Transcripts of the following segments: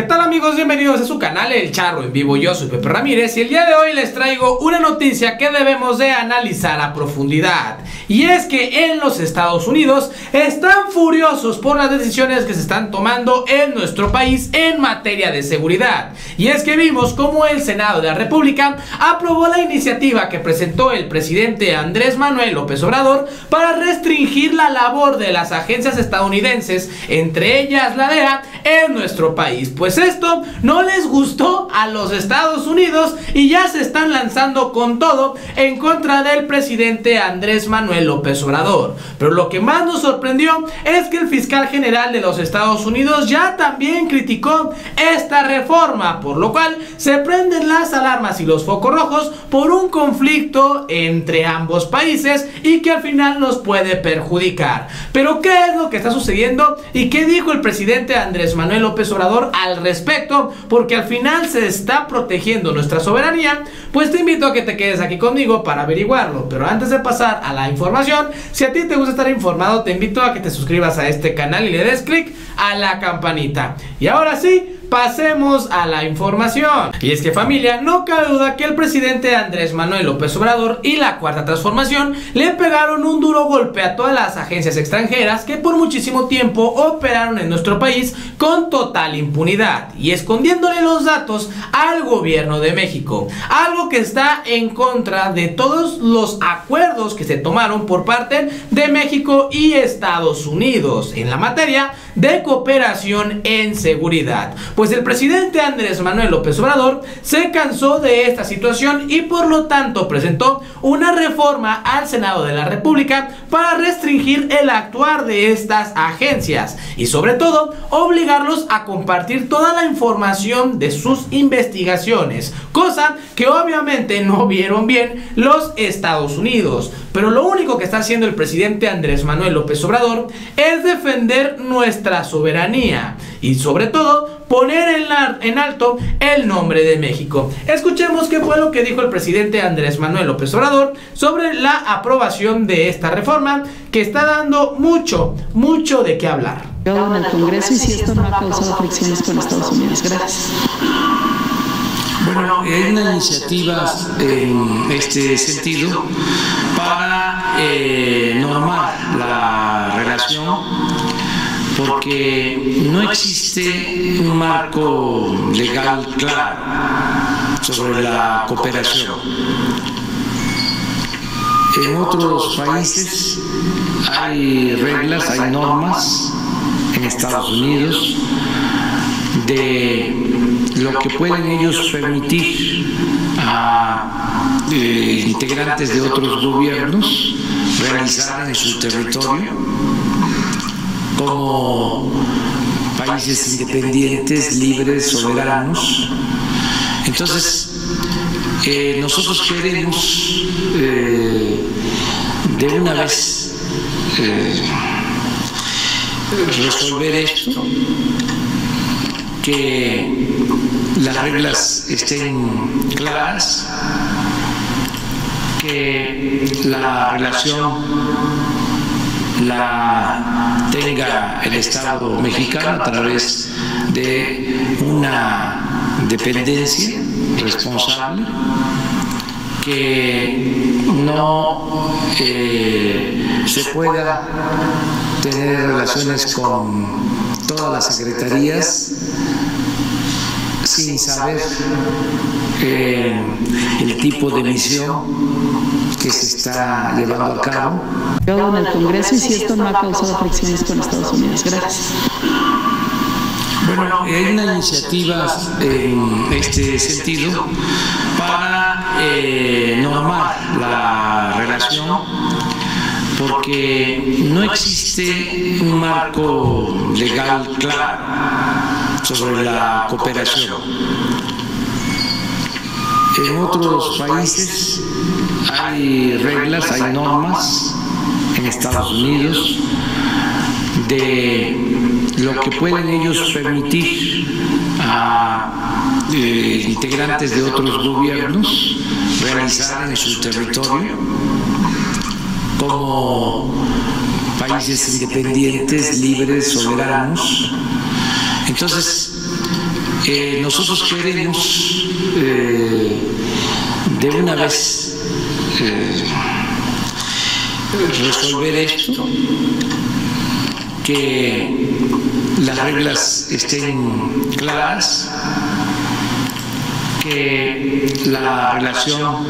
¿qué tal amigos? Bienvenidos a su canal El Charro en vivo. Yo soy Pepe Ramírez y el día de hoy les traigo una noticia que debemos de analizar a profundidad. Y es que en los Estados Unidos están furiosos por las decisiones que se están tomando en nuestro país en materia de seguridad. Y es que vimos cómo el Senado de la República aprobó la iniciativa que presentó el presidente Andrés Manuel López Obrador para restringir la labor de las agencias estadounidenses, entre ellas la DEA, en nuestro país. Pues esto no les gustó a los Estados Unidos y ya se están lanzando con todo en contra del presidente Andrés Manuel López Obrador. Pero lo que más nos sorprendió es que el fiscal general de los Estados Unidos ya también criticó esta reforma, por lo cual se prenden las alarmas y los focos rojos por un conflicto entre ambos países y que al final nos puede perjudicar. Pero ¿qué es lo que está sucediendo y qué dijo el presidente Andrés Manuel López Obrador al respecto? Porque al final se está protegiendo nuestra soberanía, pues te invito a que te quedes aquí conmigo para averiguarlo. Pero antes de pasar a la información, si a ti te gusta estar informado, te invito a que te suscribas a este canal y le des clic a la campanita. Y ahora sí, pasemos a la información. Y es que familia, no cabe duda que el presidente Andrés Manuel López Obrador y la Cuarta Transformación le pegaron un duro golpe a todas las agencias extranjeras que por muchísimo tiempo operaron en nuestro país con total impunidad y escondiéndole los datos al gobierno de México. Algo que está en contra de todos los acuerdos que se tomaron por parte de México y Estados Unidos en la materia de cooperación en seguridad. Pues el presidente Andrés Manuel López Obrador se cansó de esta situación y por lo tanto presentó una reforma al Senado de la República para restringir el actuar de estas agencias y sobre todo obligarlos a compartir toda la información de sus investigaciones, cosa que obviamente no vieron bien los Estados Unidos. Pero lo único que está haciendo el presidente Andrés Manuel López Obrador es defender nuestra soberanía y sobre todo poner en, alto el nombre de México. Escuchemos qué fue lo que dijo el presidente Andrés Manuel López Obrador sobre la aprobación de esta reforma que está dando mucho, mucho de qué hablar. En el Congreso y si esto no ha causado fricciones con Estados Unidos. Gracias. Bueno, hay una iniciativa en este sentido eh, normar la relación porque no existe un marco legal claro sobre la cooperación. En otros países hay reglas, hay normas, en Estados Unidos, de lo que pueden ellos permitir a eh, integrantes de otros gobiernos realizar en su territorio como países independientes, libres, soberanos. Entonces, eh, nosotros queremos eh, de una vez eh, resolver esto, que las reglas estén claras, que la relación la tenga el Estado mexicano a través de una dependencia responsable que no eh, se pueda tener relaciones con todas las secretarías sin saber eh, el tipo de misión que se está llevando a cabo. En el Congreso y si esto no ha causado fricciones con Estados Unidos. Gracias. Bueno, hay una iniciativa en este sentido para eh, normar la relación porque no existe un marco legal claro sobre la cooperación. En otros países hay reglas, hay normas en Estados Unidos de lo que pueden ellos permitir a eh, integrantes de otros gobiernos realizar en su territorio como países independientes, libres, soberanos. Entonces, que nosotros queremos eh, de una vez eh, resolver esto, que las reglas estén claras, que la relación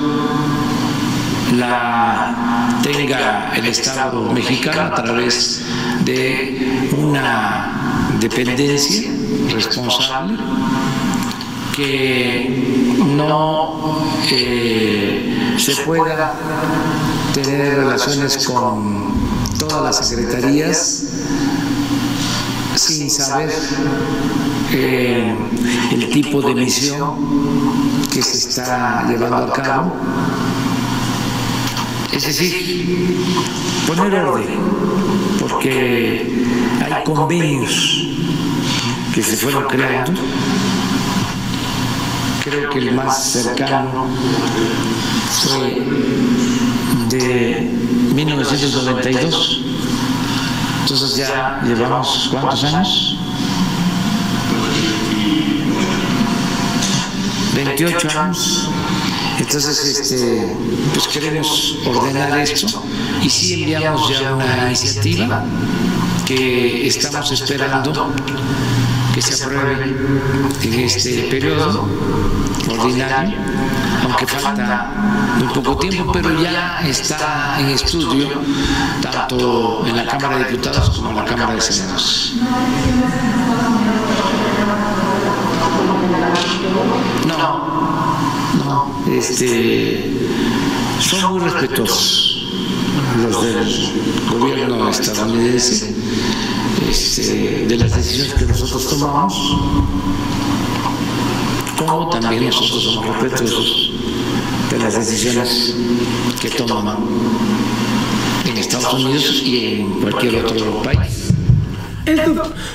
la tenga el Estado mexicano a través de una dependencia responsable que no eh, se pueda tener relaciones con todas las secretarías sin saber eh, el tipo de misión que se está llevando a cabo. Es decir, poner orden, porque hay convenios que se fueron creando. Creo que el más cercano fue de 1992. Entonces ya llevamos cuántos años? 28 años. Entonces, este, pues queremos ordenar esto y sí enviamos ya una iniciativa que estamos esperando que se apruebe en este periodo ordinario, aunque falta muy poco tiempo, pero ya está en estudio tanto en la Cámara de Diputados como en la Cámara de Senadores. No, no, este, son muy respetuosos los del gobierno estadounidense este, de las decisiones que nosotros tomamos, como también nosotros somos respetuosos de las decisiones que toman en Estados Unidos y en cualquier otro país.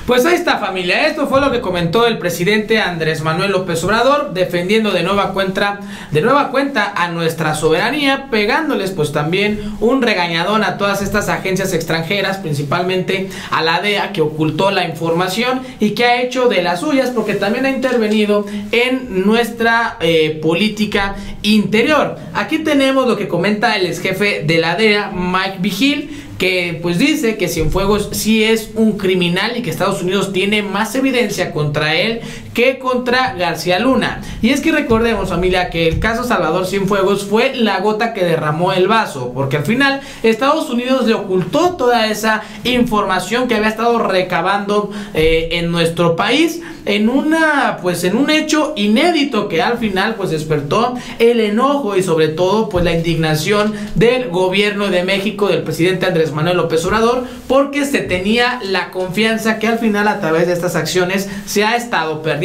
Pues ahí está familia, esto fue lo que comentó el presidente Andrés Manuel López Obrador, defendiendo de nueva cuenta, de nueva cuenta a nuestra soberanía, pegándoles pues también un regañadón a todas estas agencias extranjeras, principalmente a la DEA que ocultó la información y que ha hecho de las suyas porque también ha intervenido en nuestra eh, política interior. Aquí tenemos lo que comenta el ex jefe de la DEA, Mike Vigil, que pues dice que Cienfuegos sí es un criminal y que Estados Unidos tiene más evidencia contra él que contra García Luna. Y es que recordemos familia que el caso Salvador Cienfuegos fue la gota que derramó el vaso, porque al final Estados Unidos le ocultó toda esa información que había estado recabando eh, en nuestro país en una pues en un hecho inédito que al final pues despertó el enojo y sobre todo pues la indignación del gobierno de México del presidente Andrés Manuel López Obrador porque se tenía la confianza que al final a través de estas acciones se ha estado perdiendo.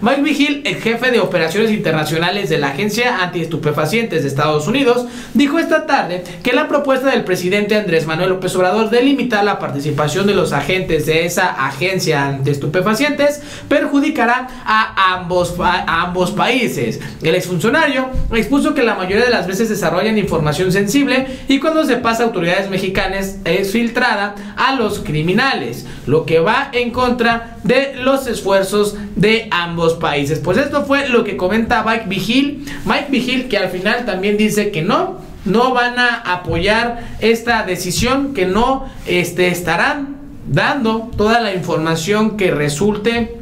Mike Vigil, el jefe de operaciones internacionales de la Agencia Antiestupefacientes de Estados Unidos, dijo esta tarde que la propuesta del presidente Andrés Manuel López Obrador de limitar la participación de los agentes de esa agencia antiestupefacientes perjudicará a ambos, a ambos países. El exfuncionario expuso que la mayoría de las veces desarrollan información sensible y cuando se pasa a autoridades mexicanas es filtrada a los criminales, lo que va en contra de los esfuerzos de ambos países. Pues esto fue lo que comenta Mike Vigil, Mike Vigil que al final también dice que no, no van a apoyar esta decisión, que no este, estarán dando toda la información que resulte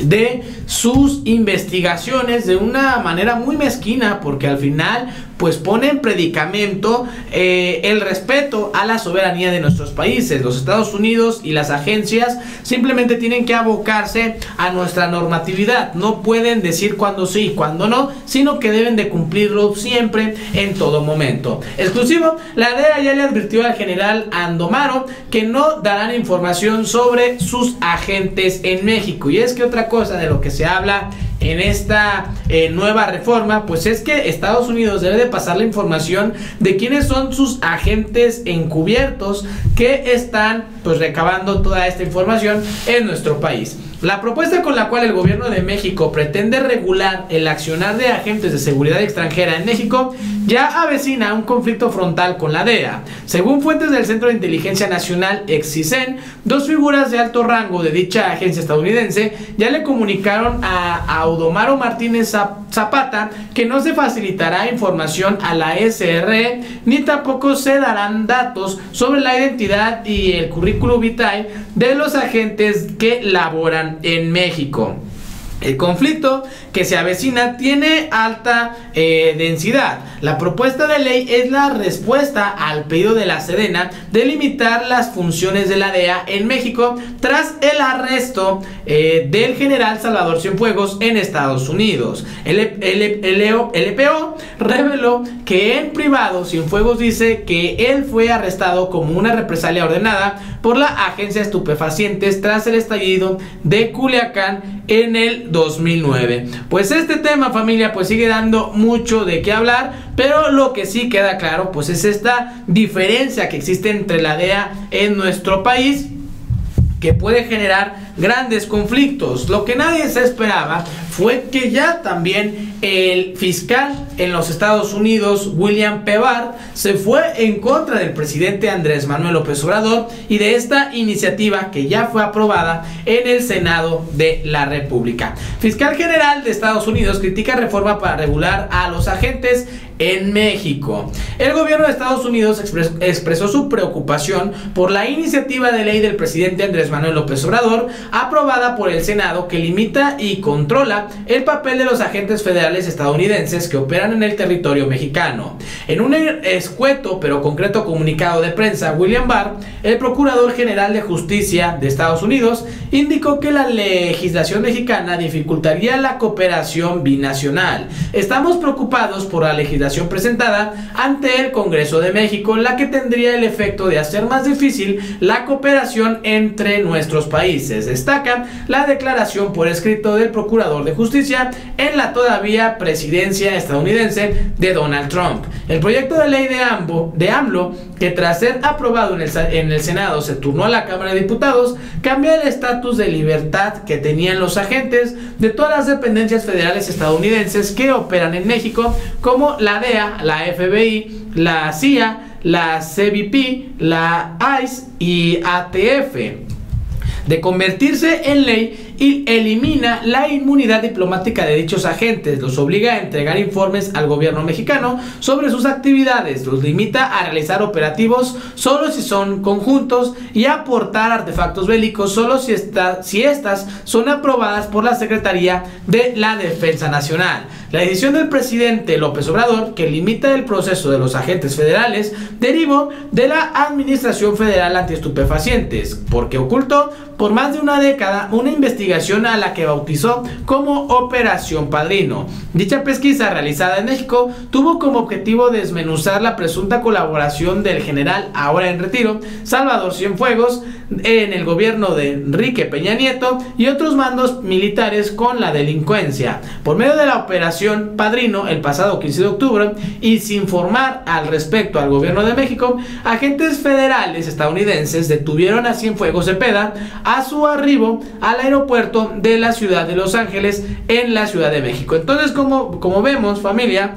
de sus investigaciones de una manera muy mezquina porque al final pues pone en predicamento eh, el respeto a la soberanía de nuestros países. Los Estados Unidos y las agencias simplemente tienen que abocarse a nuestra normatividad. No pueden decir cuándo sí y cuándo no, sino que deben de cumplirlo siempre en todo momento. Exclusivo, la DEA ya le advirtió al general Andomaro que no darán información sobre sus agentes en México. Y es que otra cosa de lo que se habla en esta eh, nueva reforma, pues es que Estados Unidos debe de pasar la información de quiénes son sus agentes encubiertos que están pues recabando toda esta información en nuestro país. La propuesta con la cual el gobierno de México pretende regular el accionar de agentes de seguridad extranjera en México ya avecina un conflicto frontal con la DEA. Según fuentes del Centro de Inteligencia Nacional Exisen, dos figuras de alto rango de dicha agencia estadounidense ya le comunicaron a Audomaro Martínez Zapata que no se facilitará información a la SRE ni tampoco se darán datos sobre la identidad y el currículum vitae de los agentes que laboran en México. El conflicto que se avecina tiene alta eh, densidad. La propuesta de ley es la respuesta al pedido de la Sedena de limitar las funciones de la DEA en México tras el arresto eh, del general Salvador Cienfuegos en Estados Unidos. El, LPO e reveló que en privado Cienfuegos dice que él fue arrestado como una represalia ordenada por la agencia estupefacientes tras el estallido de Culiacán en el 2009. Pues este tema familia pues sigue dando mucho de qué hablar, pero lo que sí queda claro pues es esta diferencia que existe entre la DEA en nuestro país que puede generar grandes conflictos. Lo que nadie se esperaba fue que ya también el fiscal en los Estados Unidos, William P. Barr, se fue en contra del presidente Andrés Manuel López Obrador y de esta iniciativa que ya fue aprobada en el Senado de la República. Fiscal General de Estados Unidos critica reforma para regular a los agentes en México. El gobierno de Estados Unidos expresó su preocupación por la iniciativa de ley del presidente Andrés Manuel López Obrador, aprobada por el Senado, que limita y controla el papel de los agentes federales estadounidenses que operan en el territorio mexicano. En un escueto pero concreto comunicado de prensa, William Barr, el Procurador General de Justicia de Estados Unidos, indicó que la legislación mexicana dificultaría la cooperación binacional. Estamos preocupados por la legislación presentada ante el Congreso de México, la que tendría el efecto de hacer más difícil la cooperación entre nuestros países. Destaca la declaración por escrito del Procurador de Justicia en la todavía presidencia estadounidense de Donald Trump. El proyecto de ley de, AMBO, de AMLO, que tras ser aprobado en el, en el Senado se turnó a la Cámara de Diputados, cambia el estatus de libertad que tenían los agentes de todas las dependencias federales estadounidenses que operan en México, como la DEA, la FBI, la CIA, la CBP, la ICE y ATF. De convertirse en ley, y elimina la inmunidad diplomática de dichos agentes, los obliga a entregar informes al gobierno mexicano sobre sus actividades, los limita a realizar operativos solo si son conjuntos y a aportar artefactos bélicos solo si, si estas son aprobadas por la Secretaría de la Defensa Nacional. La decisión del presidente López Obrador, que limita el proceso de los agentes federales, derivó de la Administración Federal Antiestupefacientes, porque ocultó por más de una década una investigación a la que bautizó como Operación Padrino. Dicha pesquisa realizada en México tuvo como objetivo desmenuzar la presunta colaboración del general ahora en retiro Salvador Cienfuegos en el gobierno de Enrique Peña Nieto y otros mandos militares con la delincuencia. Por medio de la operación Padrino el pasado 15 de octubre y sin formar al respecto al gobierno de México, agentes federales estadounidenses detuvieron a Cienfuegos Cepeda a su arribo al aeropuerto de la ciudad de Los Ángeles en la Ciudad de México. Entonces, como, como vemos familia,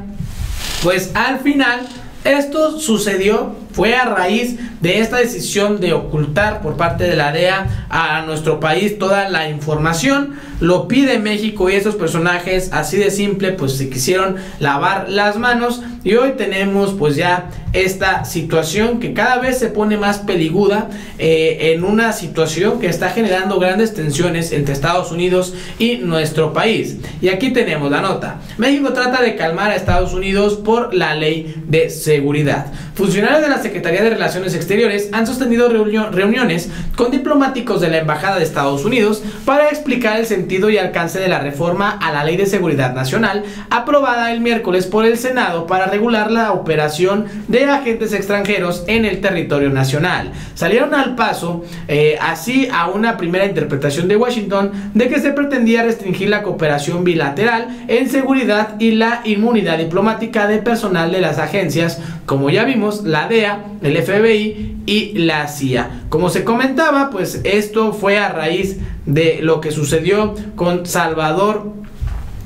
pues al final esto sucedió fue a raíz de esta decisión de ocultar por parte de la DEA a nuestro país toda la información. Lo pide México y esos personajes así de simple pues se quisieron lavar las manos y hoy tenemos pues ya esta situación que cada vez se pone más peliguda eh, en una situación que está generando grandes tensiones entre Estados Unidos y nuestro país. Y aquí tenemos la nota. México trata de calmar a Estados Unidos por la ley de seguridad. Funcionarios de la Secretaría de Relaciones Exteriores han sostenido reuniones con diplomáticos de la Embajada de Estados Unidos para explicar el sentido y alcance de la reforma a la Ley de Seguridad Nacional aprobada el miércoles por el Senado para regular la operación de agentes extranjeros en el territorio nacional. Salieron al paso eh, así a una primera interpretación de Washington de que se pretendía restringir la cooperación bilateral en seguridad y la inmunidad diplomática de personal de las agencias, como ya vimos, la DEA, el FBI y la CIA. Como se comentaba, pues esto fue a raíz de lo que sucedió con Salvador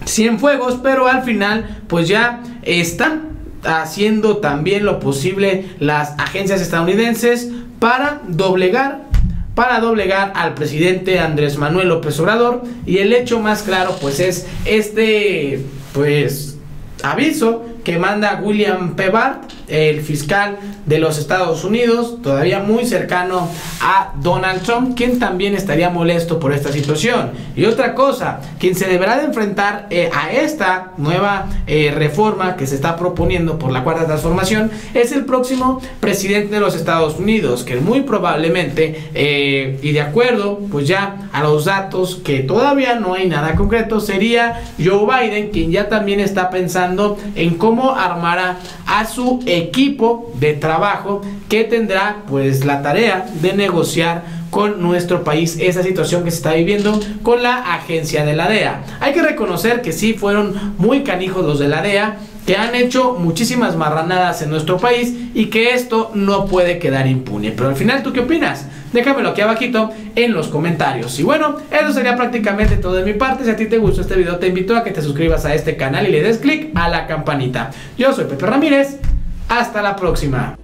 Cienfuegos, pero al final pues ya están haciendo también lo posible las agencias estadounidenses para doblegar para doblegar al presidente Andrés Manuel López Obrador y el hecho más claro pues es este pues aviso que manda William P. el fiscal de los Estados Unidos, todavía muy cercano a Donald Trump, quien también estaría molesto por esta situación. Y otra cosa, quien se deberá de enfrentar eh, a esta nueva eh, reforma que se está proponiendo por la cuarta transformación es el próximo presidente de los Estados Unidos, que muy probablemente, eh, y de acuerdo pues ya a los datos que todavía no hay nada concreto, sería Joe Biden, quien ya también está pensando en cómo armará a su equipo de trabajo que tendrá pues la tarea de negociar con nuestro país esa situación que se está viviendo con la agencia de la DEA. Hay que reconocer que sí fueron muy canijos los de la DEA que han hecho muchísimas marranadas en nuestro país y que esto no puede quedar impune. Pero al final, ¿tú qué opinas? Déjamelo aquí abajito en los comentarios. Y bueno, eso sería prácticamente todo de mi parte. Si a ti te gustó este video, te invito a que te suscribas a este canal y le des click a la campanita. Yo soy Pepe Ramírez. Hasta la próxima.